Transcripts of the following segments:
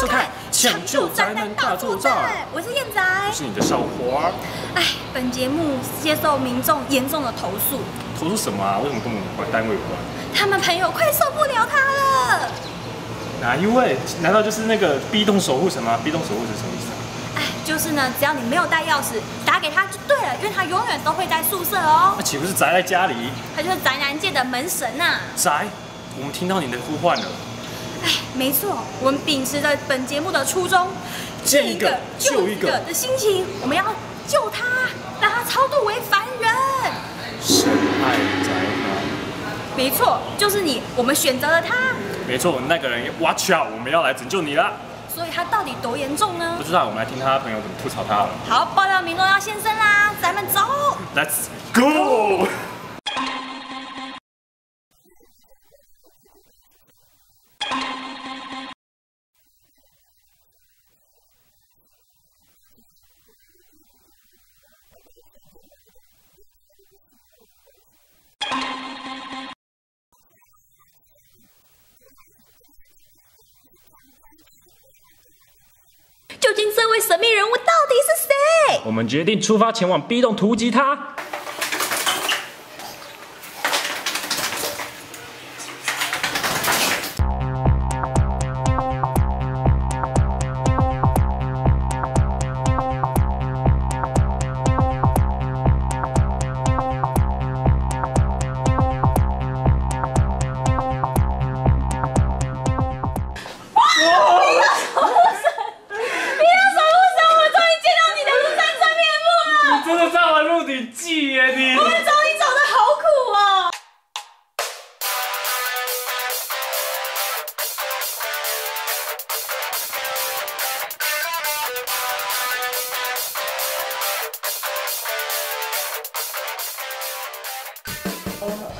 收看《抢救宅男大作战》，我是燕仔，我是你的小花。哎，本节目接受民众严重的投诉，投诉什么啊？为什么跟我们关单位有关？他们朋友快受不了他了。哪一位？难道就是那个 B 栋守护神吗？B 栋守护神什么意思啊？哎，就是呢，只要你没有带钥匙，打给他就对了，因为他永远都会在宿舍哦那。岂不是宅在家里？他就是宅男界的门神呐、宅，我们听到你的呼唤了。哎，没错，我们秉持着本节目的初衷，见一个救一个的心情，我们要救他，让他超度为凡人。深爱宅男。没错，就是你，我们选择了他，没错，那个人 watch out，我们要来拯救你了。所以他到底多严重呢不？知道，我们来听他朋友怎么吐槽他了。好，爆料民众要现身啦，咱们走。Let's go！神秘人物到底是谁？我们决定出发前往 B 栋突击他。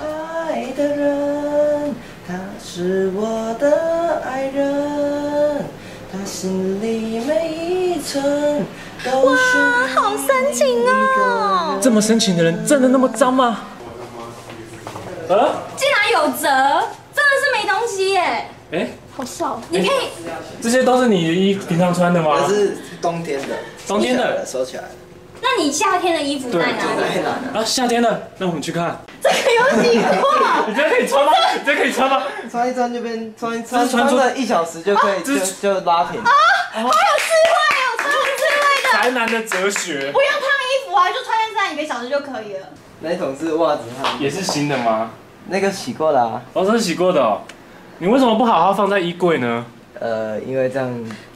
爱的人，他是我的爱人，他心里每一寸都是哇好深情哦这么深情的人，真的那么脏吗？啊？竟然有折，真的是没东西耶。哎，好笑，你可以这些都是你的衣平常穿的吗这？是冬天的，冬天的收起来了，那你夏天的衣服在哪。啊，夏天的，那我们去看。这个有洗过。你觉得可以穿吗？你觉得可以穿吗？穿一穿就变穿一穿穿出穿了一小时就可以就是就拉平。啊好有智慧哦，超有智慧的。宅男的哲学不用烫衣服啊，就穿在这里一个小时就可以了。那一种是袜子哈，也是新的吗？那个洗过了啊。哦，这是洗过的哦。你为什么不好好放在衣柜呢？呃，因为这样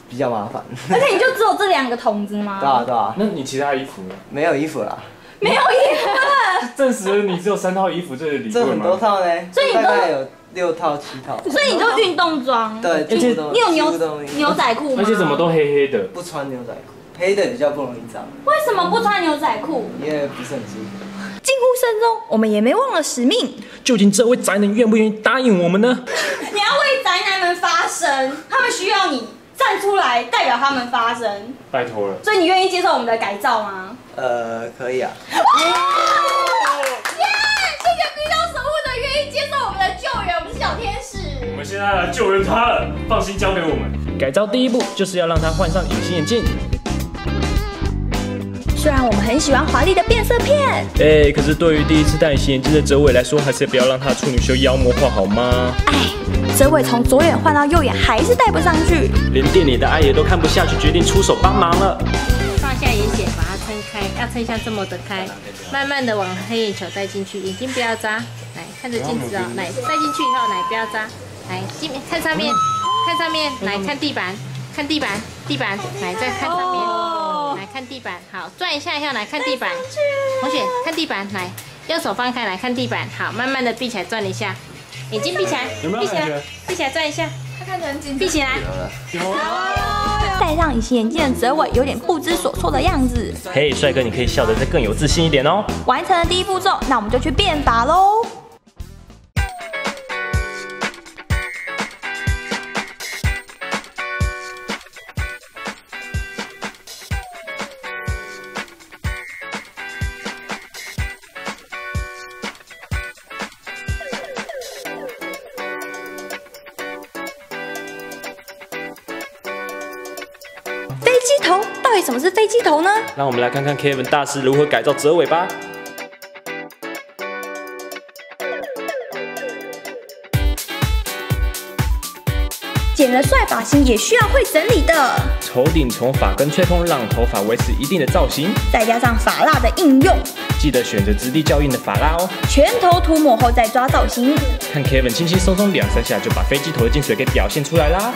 比较麻烦。而且你就只有这两个桶子吗？对啊对啊，那你其他衣服呢？没有衣服啦，没有衣服了。证实了你只有三套衣服，这是理这？很多套呢，所以你都大概有六套七套。所以你就运动装。对，而且几乎都你有牛牛仔裤吗？而且怎么都黑黑的。不穿牛仔裤，黑的比较不容易脏，为什么不穿牛仔裤？因为不是很舒服。近乎慎重，我们也没忘了使命。究竟这位宅男愿不愿意答应我们呢？你要为宅男们发声，他们需要你站出来代表他们发声。拜托了。所以你愿意接受我们的改造吗？呃，可以啊。耶！谢谢冰刀守护者愿意接受我们的救援，我们是小天使。我们现在来救援他了，放心交给我们。改造第一步就是要让他换上隐形眼镜。虽然我们很喜欢华丽的变色片，哎，可是对于第一次戴隐形眼镜的哲伟来说，还是不要让他的处女秀妖魔化好吗？哎，泽伟从左眼换到右眼还是戴不上去。连店里的阿爷都看不下去，决定出手帮忙了。放下眼睑，把它撑开，要撑下这么的开，慢慢的往黑眼球带进去，眼睛不要眨，来看着镜子哦，来带进去以后，来不要眨，来镜看上面，看上面，来看地板，看地板，地板，来再看上面，来看地板，好转一下以后来看地板，同学看地板，来右手放开来看地板，好慢慢的闭起来转一下，眼睛闭起来，有没有闭起来闭起来转一下，闭起来。戴上隐形眼镜的泽伟有点不知所措的样子。嘿，帅哥，你可以笑得再更有自信一点哦。完成了第一步骤，那我们就去变法喽。机头，到底什么是飞机头呢？让我们来看看 Kevin 大师如何改造折尾吧。剪了帅发型也需要会整理的，头顶从发根吹风，让头发维持一定的造型，再加上发蜡的应用，记得选择质地较硬的发蜡哦。全头涂抹后再抓造型，看 Kevin 轻轻松松两三下就把飞机头的精髓给表现出来啦。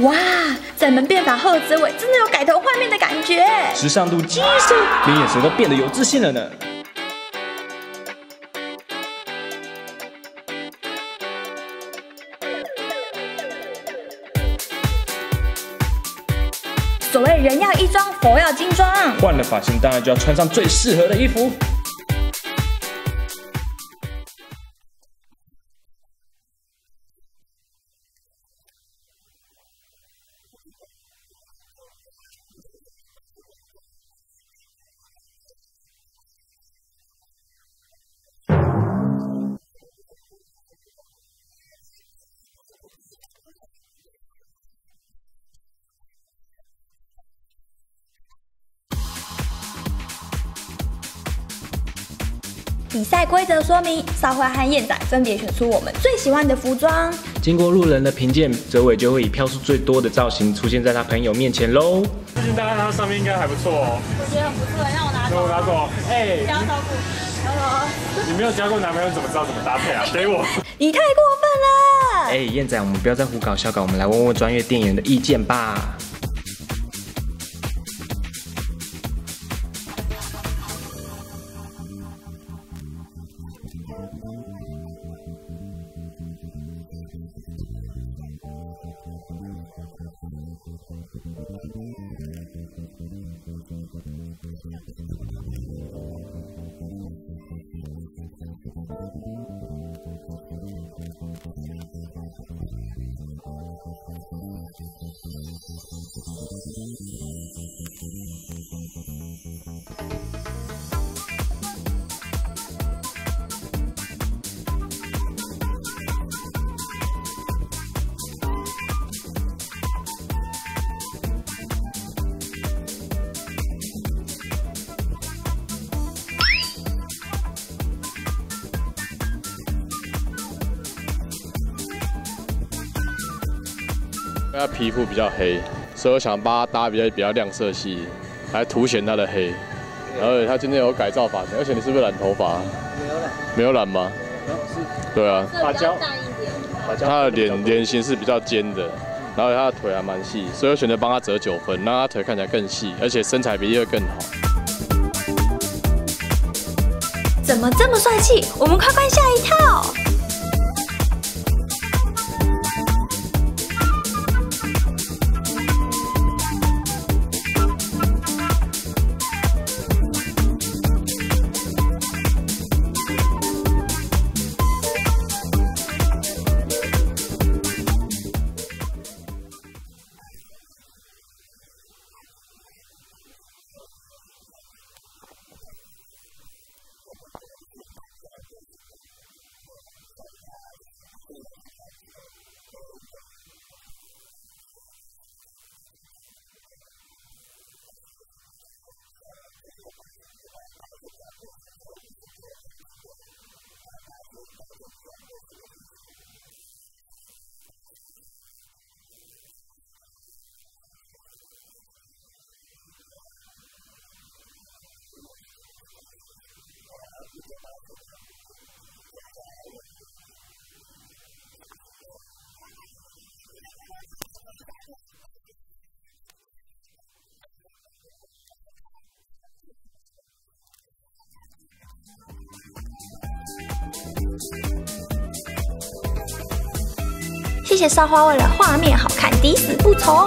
哇！在门变法后的折尾真的有改头换面的感觉，时尚度提升，连眼神都变得有自信了呢。所谓人要衣装，佛要金装，换了发型，当然就要穿上最适合的衣服。比赛规则说明，少华和燕仔分别选出我们最喜欢的服装。经过路人的评鉴，泽伟就会以票数最多的造型出现在他朋友面前喽。最近大概它上面应该还不错哦。我觉得很不错，让我拿给我拿走。哎，要照顾。你没有交过男朋友，怎么知道怎么搭配啊？给我。你太过分了！哎，燕仔，我们不要再胡搞瞎搞，我们来问问专业店员的意见吧。他皮肤比较黑，所以我想帮他搭比较比较亮色系，来凸显他的黑。而且他今天有改造发型，而且你是不是染头发？没有染。没有染吗？对啊。发胶。他的脸脸型是比较尖的，然后他的腿还蛮细，所以我选择帮他折九分，让他腿看起来更细，而且身材比例会更好。怎么这么帅气？我们快看下一套。这些烧花为了画面好看抵死不从。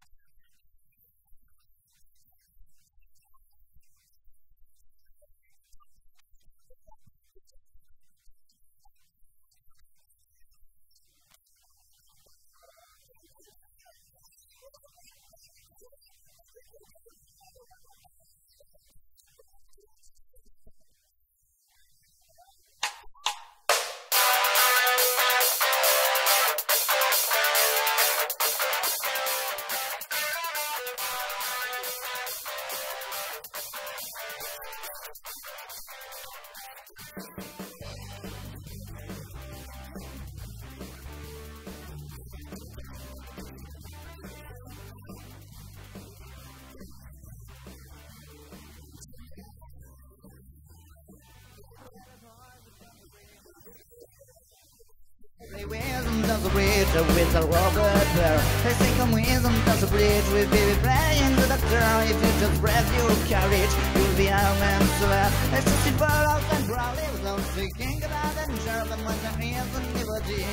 the whistle over there They say communism does a bridge. We'll be praying the doctor If you just breath your courage You'll be our man to laugh It's just a borrow and brolic Don't speaking about danger But when there is an liberty.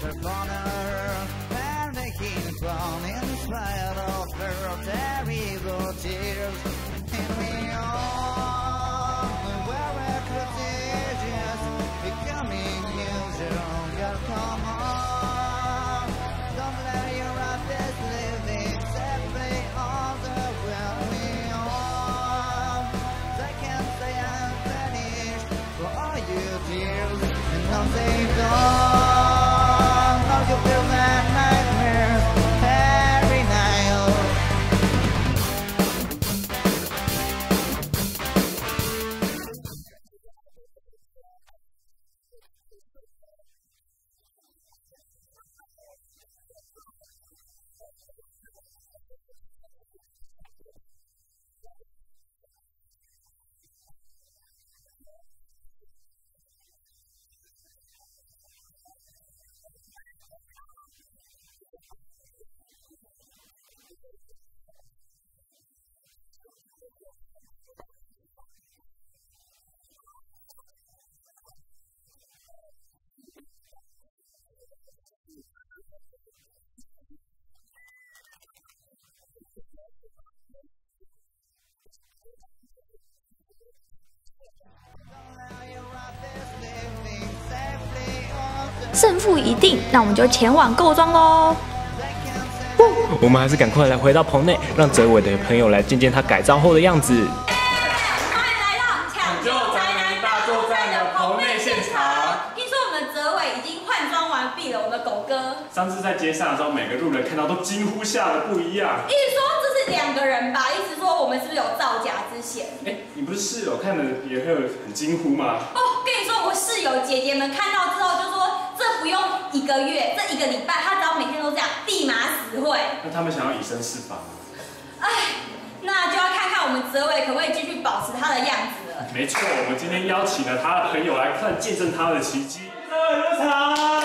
Performer saved all. 胜负已定，那我们就前往购装喽。我们还是赶快来回到棚内，让泽伟的朋友来见见他改造后的样子。上次在街上的时候，每个路人看到都惊呼下的不一样。意思说这是两个人吧？意思说我们是不是有造假之嫌？哎，你不是室友看的也会很惊呼吗？哦，跟你说，我室友姐姐们看到之后就说，这不用一个月，这一个礼拜，她只要每天都这样，立马死会。那他们想要以身试法吗？哎，那就要看看我们泽伟可不可以继续保持他的样子了。没错，我们今天邀请了他的朋友来看见证他的奇迹。热场，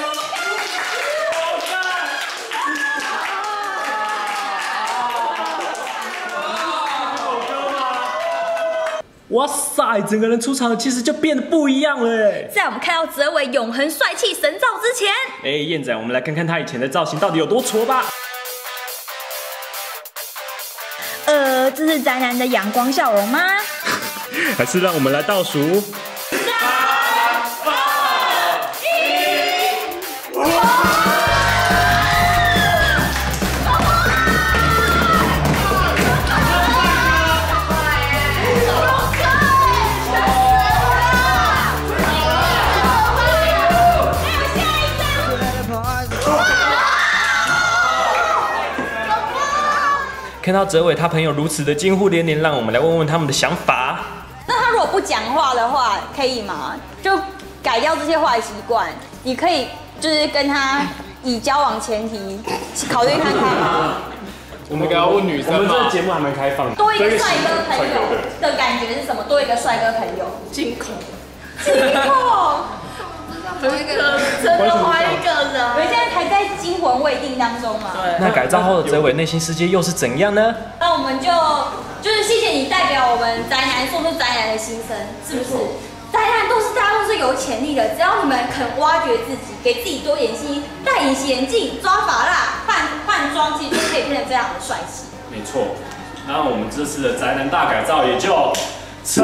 哇塞，整个人出场的气势就变得不一样了哎！在我们看到泽伟永恒帅气神照之前，哎，燕仔，我们来看看他以前的造型到底有多挫吧。呃，这是宅男的阳光笑容吗？还是让我们来倒数。看到哲伟他朋友如此的惊呼连连，让我们来问问他们的想法。那他如果不讲话的话，可以吗？就改掉这些坏习惯，你可以就是跟他以交往前提考虑看看吗？我们刚刚问女生我们这个嘛，节目还蛮开放的。多一个帅哥朋友的感觉是什么？多一个帅哥朋友，惊恐，惊恐。真的怀一个人我。现在还在惊魂未定当中嘛。对那改造后的哲伟内心世界又是怎样呢？那我们就就是谢谢你代表我们宅男说出宅男的心声，是不是？宅男都是大家都是有潜力的，只要你们肯挖掘自己，给自己多点心，戴隐形眼镜、抓法蜡、换换装，其实就可以变得非常的帅气。没错。那我们这次的宅男大改造也就成